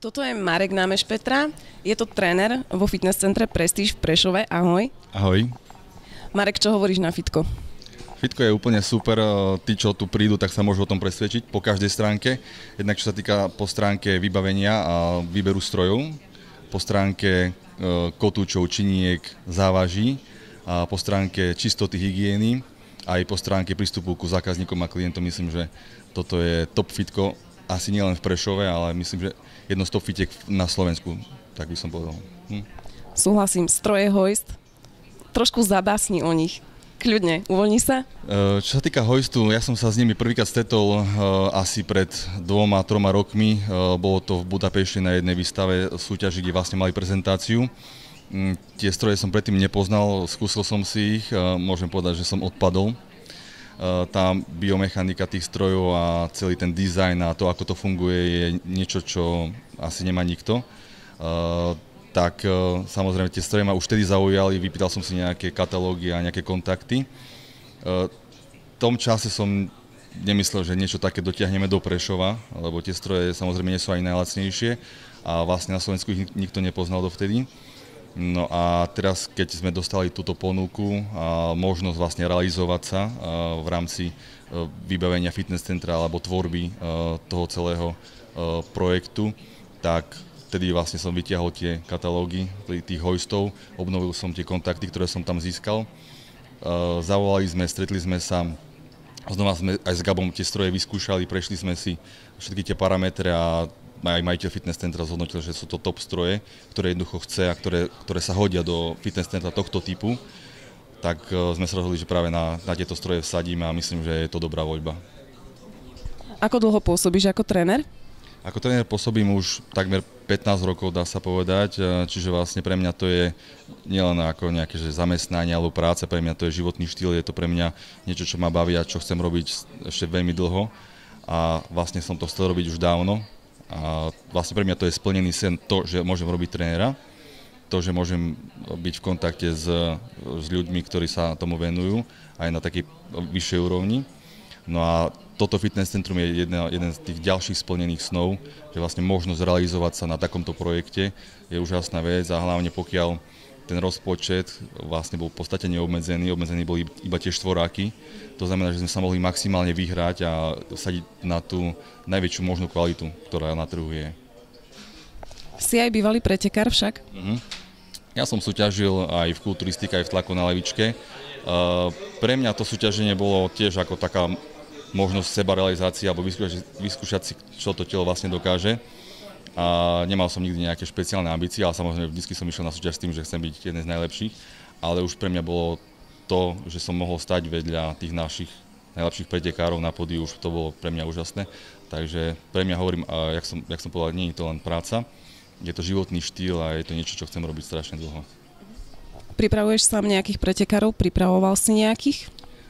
Toto je Marek Námeš Petra, je to tréner vo fitness centre Prestige v Prešove. Ahoj. Ahoj. Marek, čo hovoríš na fitko? Fitko je úplne super, tí, čo tu prídu, tak sa môžu o tom presvedčiť po každej stránke. Jednak čo sa týka po stránke vybavenia a výberu strojov, po stránke kotúčov, činiek, závaží, a po stránke čistoty hygieny, aj po stránke prístupu ku zákazníkom a klientom. Myslím, že toto je top fitko asi nielen v Prešove, ale myslím, že jedno z top fitiek na Slovensku, tak by som povedal. Hm. Súhlasím, stroje hojst, trošku zabásni o nich. Kľudne, uvoľní sa? E, čo sa týka hojstu, ja som sa s nimi prvýkrát stretol e, asi pred dvoma, troma rokmi. E, bolo to v Budapešti na jednej výstave súťaži, kde vlastne mali prezentáciu. Mm, tie stroje som predtým nepoznal, skúsil som si ich, môžem povedať, že som odpadol Eh, tá biomechanika tých strojov a celý ten dizajn a to, ako to funguje, je niečo, čo asi nemá nikto. Eh, tak eh, samozrejme tie stroje ma už vtedy zaujali, vypýtal som si nejaké katalógy a nejaké kontakty. V tom čase som nemyslel, že niečo také dotiahneme do Prešova, lebo tie stroje samozrejme nie sú aj najlacnejšie a vlastne na Slovensku ich nikto nepoznal dovtedy. No a teraz, keď sme dostali túto ponuku a možnosť vlastne realizovať sa v rámci e, vybavenia fitness centra alebo tvorby e, toho celého e, projektu, tak vtedy vlastne som vytiahol tie katalógy tých hojstov, obnovil som tie kontakty, ktoré som tam získal. Zavolali sme, stretli sme sa, znova sme aj s Gabom tie stroje vyskúšali, prešli sme si všetky tie parametre a aj majiteľ fitness centra zhodnotil, že sú to top stroje, ktoré jednoducho chce a ktoré, ktoré sa hodia do fitness centra tohto typu, tak e, sme sa rozhodli, že práve na, na tieto stroje vsadíme a myslím, že je to dobrá voľba. Ako dlho pôsobíš ako tréner? Ako tréner pôsobím už takmer 15 rokov, dá sa povedať, e, čiže vlastne pre mňa to je nielen ako nejaké že zamestnanie alebo práce, pre mňa to je životný štýl, je to pre mňa niečo, čo ma baví a čo chcem robiť ešte veľmi dlho a vlastne som to chcel robiť už dávno, a vlastne pre mňa to je splnený sen to, že môžem robiť trénera, to, že môžem byť v kontakte s, s ľuďmi, ktorí sa tomu venujú, aj na takej vyššej úrovni. No a toto fitness centrum je jedna, jeden z tých ďalších splnených snov, že vlastne možnosť realizovať sa na takomto projekte je úžasná vec a hlavne pokiaľ ten rozpočet vlastne bol v podstate neobmedzený, obmedzený boli iba tie štvoráky. To znamená, že sme sa mohli maximálne vyhrať a sadiť na tú najväčšiu možnú kvalitu, ktorá na trhu je. Si aj bývalý pretekár však? Uh-huh. Ja som súťažil aj v kulturistike, aj v tlaku na levičke. Uh, pre mňa to súťaženie bolo tiež ako taká možnosť sebarealizácie alebo vyskúšať, vyskúšať si, čo to telo vlastne dokáže a nemal som nikdy nejaké špeciálne ambície, ale samozrejme vždy som išiel na súťaž s tým, že chcem byť jeden z najlepších, ale už pre mňa bolo to, že som mohol stať vedľa tých našich najlepších pretekárov na podiu, už to bolo pre mňa úžasné. Takže pre mňa hovorím, a jak som, jak som povedal, nie je to len práca, je to životný štýl a je to niečo, čo chcem robiť strašne dlho. Pripravuješ sám nejakých pretekárov? Pripravoval si nejakých?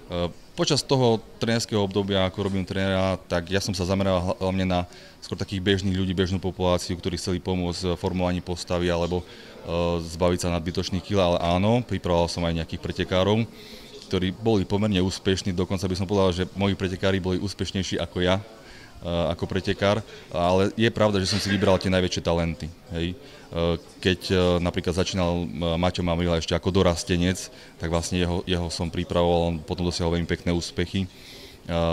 E, počas toho trénerského obdobia, ako robím trénera, tak ja som sa zameral hlavne na skôr takých bežných ľudí, bežnú populáciu, ktorí chceli pomôcť v formovaní postavy alebo uh, zbaviť sa nadbytočných kil, ale áno, pripravoval som aj nejakých pretekárov, ktorí boli pomerne úspešní, dokonca by som povedal, že moji pretekári boli úspešnejší ako ja, ako pretekár, ale je pravda, že som si vybral tie najväčšie talenty. Hej. Eh, keď eh, napríklad začínal eh, Maťo Mamrila ešte ako dorastenec, tak vlastne jeho, jeho som pripravoval, on potom dosiahol veľmi pekné úspechy.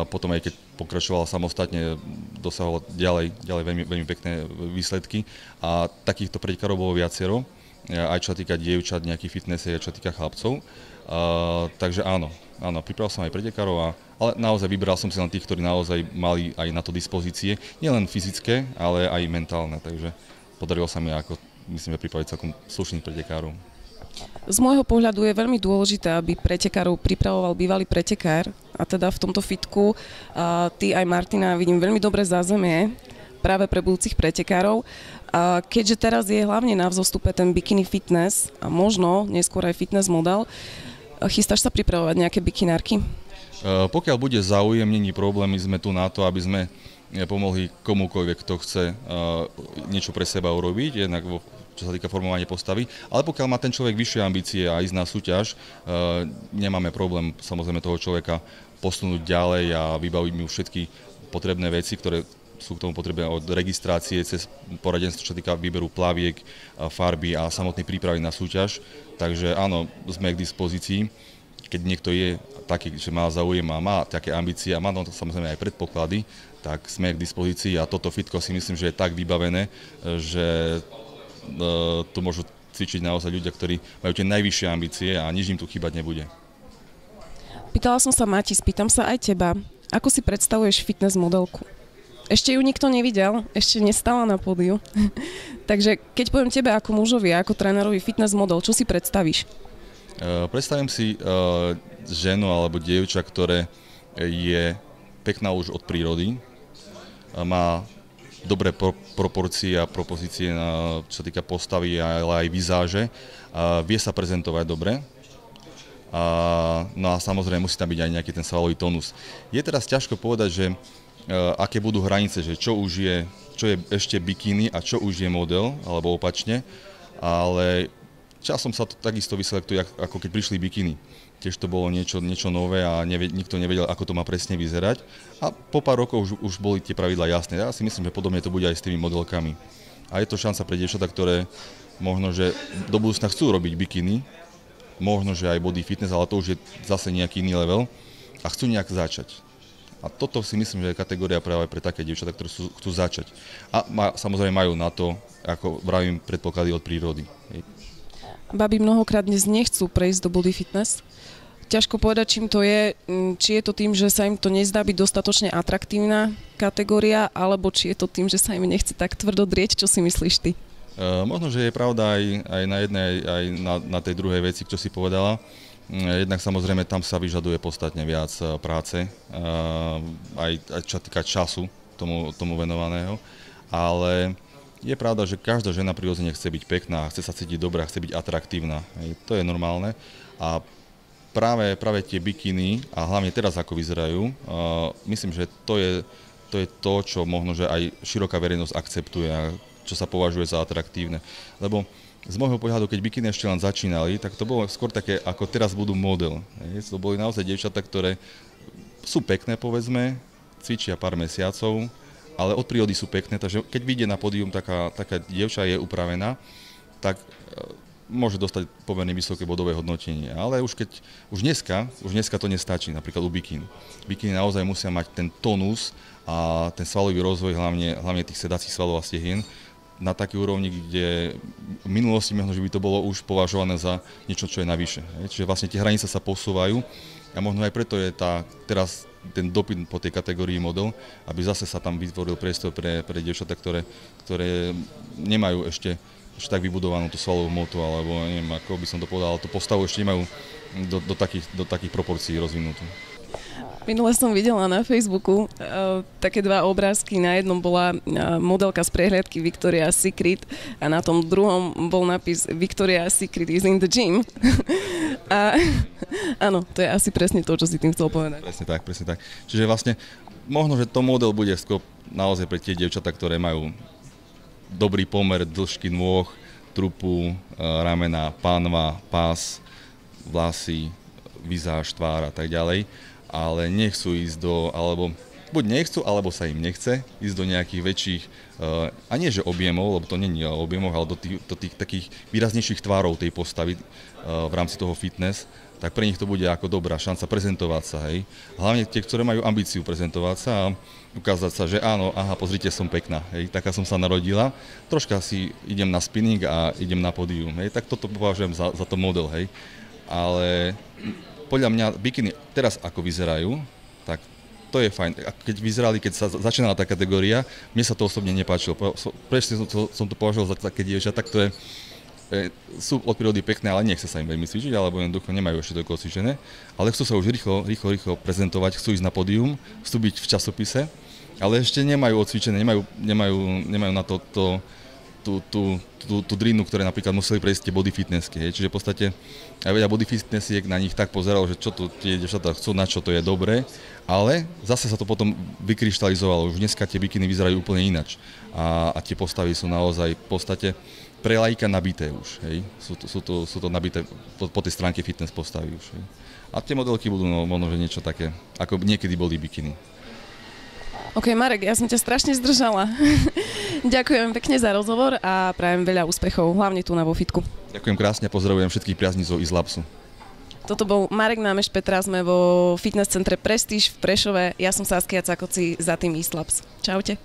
Potom aj keď pokračoval samostatne, dosahoval ďalej, ďalej veľmi, veľmi pekné výsledky. A takýchto pretekárov bolo viacero, aj čo sa týka dievčat, nejakých fitnessov, aj čo sa týka chlapcov. Uh, takže áno, áno, pripravil som aj pretekárov, a, ale naozaj vybral som si len tých, ktorí naozaj mali aj na to dispozície, nielen fyzické, ale aj mentálne, takže podarilo sa mi ako myslím, že pripraviť celkom slušných pretekárov. Z môjho pohľadu je veľmi dôležité, aby pretekárov pripravoval bývalý pretekár a teda v tomto fitku a ty aj Martina vidím veľmi dobré zázemie práve pre budúcich pretekárov. A keďže teraz je hlavne na vzostupe ten bikini fitness a možno neskôr aj fitness model, chystáš sa pripravovať nejaké bikinárky? Pokiaľ bude záujem, není problém, my sme tu na to, aby sme pomohli komukoľvek, kto chce niečo pre seba urobiť, jednak vo, čo sa týka formovania postavy. Ale pokiaľ má ten človek vyššie ambície a ísť na súťaž, nemáme problém samozrejme toho človeka posunúť ďalej a vybaviť mu všetky potrebné veci, ktoré sú k tomu potrebné od registrácie cez poradenstvo, čo týka výberu plaviek, farby a samotnej prípravy na súťaž. Takže áno, sme k dispozícii. Keď niekto je taký, že má záujem a má také ambície a má to samozrejme aj predpoklady, tak sme k dispozícii a toto fitko si myslím, že je tak vybavené, že tu môžu cvičiť naozaj ľudia, ktorí majú tie najvyššie ambície a nič im tu chýbať nebude. Pýtala som sa Mati, spýtam sa aj teba. Ako si predstavuješ fitness modelku? Ešte ju nikto nevidel, ešte nestala na pódiu. Takže keď poviem tebe ako mužovi, ako trénerovi fitness model, čo si predstavíš? Uh, predstavím si uh, ženu alebo dievča, ktoré je pekná už od prírody, uh, má dobré pro, proporcie a propozície, na, čo sa týka postavy, ale aj vizáže, uh, vie sa prezentovať dobre, a, no a samozrejme musí tam byť aj nejaký ten svalový tónus. Je teraz ťažko povedať, že aké budú hranice, že čo už je, čo je ešte bikiny a čo už je model, alebo opačne, ale časom sa to takisto vyselektuje, ako keď prišli bikiny. Tiež to bolo niečo, niečo nové a nevie, nikto nevedel, ako to má presne vyzerať. A po pár rokov už, už boli tie pravidla jasné. Ja si myslím, že podobne to bude aj s tými modelkami. A je to šanca pre dievčatá, ktoré možno, že do budúcna chcú robiť bikiny, možno, že aj body fitness, ale to už je zase nejaký iný level a chcú nejak začať. A toto si myslím, že je kategória práve pre také dievčatá, ktoré sú, chcú začať. A ma, samozrejme majú na to, ako vravím, predpoklady od prírody. Baby mnohokrát dnes nechcú prejsť do body fitness. Ťažko povedať, čím to je. Či je to tým, že sa im to nezdá byť dostatočne atraktívna kategória, alebo či je to tým, že sa im nechce tak tvrdo drieť. Čo si myslíš ty? Uh, možno, že je pravda aj, aj na jednej, aj na, na tej druhej veci, čo si povedala. Jednak samozrejme tam sa vyžaduje podstatne viac e, práce, e, aj, aj čo týka času tomu, tomu venovaného, ale je pravda, že každá žena prirodzene chce byť pekná, chce sa cítiť dobrá, chce byť atraktívna. To je normálne a práve, práve tie bikiny a hlavne teraz ako vyzerajú, myslím, že to je, to je to, čo možno, že aj široká verejnosť akceptuje a čo sa považuje za atraktívne. Lebo z môjho pohľadu, keď bikiny ešte len začínali, tak to bolo skôr také, ako teraz budú model. To boli naozaj dievčatá, ktoré sú pekné, povedzme, cvičia pár mesiacov, ale od prírody sú pekné, takže keď vyjde na pódium taká, taká dievča je upravená, tak e, môže dostať pomerne vysoké bodové hodnotenie. Ale už keď, už dneska, už dneska to nestačí, napríklad u bikín. Bikiny naozaj musia mať ten tonus a ten svalový rozvoj, hlavne, hlavne tých sedacích svalov a stehien, na taký úrovni, kde v minulosti možno, že by to bolo už považované za niečo, čo je navyše. Čiže vlastne tie hranice sa posúvajú a možno aj preto je tá, teraz ten dopyt po tej kategórii model, aby zase sa tam vytvoril priestor pre, pre dievčatá, ktoré, ktoré nemajú ešte, ešte tak vybudovanú tú svalovú motu, alebo neviem, ako by som to povedal, ale tú postavu ešte nemajú do, do, takých, do takých proporcií rozvinutú. Minule som videla na Facebooku uh, také dva obrázky. Na jednom bola uh, modelka z prehliadky Victoria's Secret a na tom druhom bol napis Victoria's Secret is in the gym. a áno, to je asi presne to, čo si tým chcel povedať. Presne tak, presne tak. Čiže vlastne možno, že to model bude skôr naozaj pre tie dievčatá, ktoré majú dobrý pomer dĺžky nôh, trupu, uh, ramena, pánva, pás, vlasy, vizáž, tvár a tak ďalej ale nechcú ísť do, alebo buď nechcú, alebo sa im nechce ísť do nejakých väčších, uh, a nie že objemov, lebo to není o objemoch, ale do tých, do tých takých výraznejších tvárov tej postavy uh, v rámci toho fitness, tak pre nich to bude ako dobrá šanca prezentovať sa, hej. Hlavne tie, ktoré majú ambíciu prezentovať sa a ukázať sa, že áno, aha, pozrite, som pekná, hej, taká som sa narodila, troška si idem na spinning a idem na pódium, hej, tak toto považujem za, za to model, hej. Ale podľa mňa bikiny teraz ako vyzerajú, tak to je fajn. A keď vyzerali, keď sa začínala tá kategória, mne sa to osobne nepáčilo. Prečo som to, som to považoval za také dievčatá, ktoré sú od prírody pekné, ale nechce sa im veľmi cvičiť, alebo jednoducho nemajú ešte toľko cvičené, ale chcú sa už rýchlo, rýchlo, rýchlo prezentovať, chcú ísť na pódium, chcú byť v časopise, ale ešte nemajú odcvičené, nemajú, nemajú, nemajú na to, to tú, tú, tú, tú drinu, ktoré napríklad museli prejsť tie body fitnessky. Hej. Čiže v podstate aj ja body fitnessiek na nich tak pozeral, že čo tu tie devčatá chcú, na čo to je dobré, ale zase sa to potom vykryštalizovalo. Už dneska tie bikiny vyzerajú úplne inač. A, a tie postavy sú naozaj v podstate pre lajka nabité už. Hej. Sú, to, sú, to, sú to nabité po, po tej stránke fitness postavy už. Hej. A tie modelky budú no, možno, že niečo také, ako niekedy boli bikiny. OK, Marek, ja som ťa strašne zdržala. Ďakujem pekne za rozhovor a prajem veľa úspechov, hlavne tu na vo fitku. Ďakujem krásne a pozdravujem všetkých priaznicov Izlapsu. Toto bol Marek Námeš Petra, sme vo fitness centre Prestige v Prešove. Ja som Saskia Cakoci za tým Islaps. Čaute.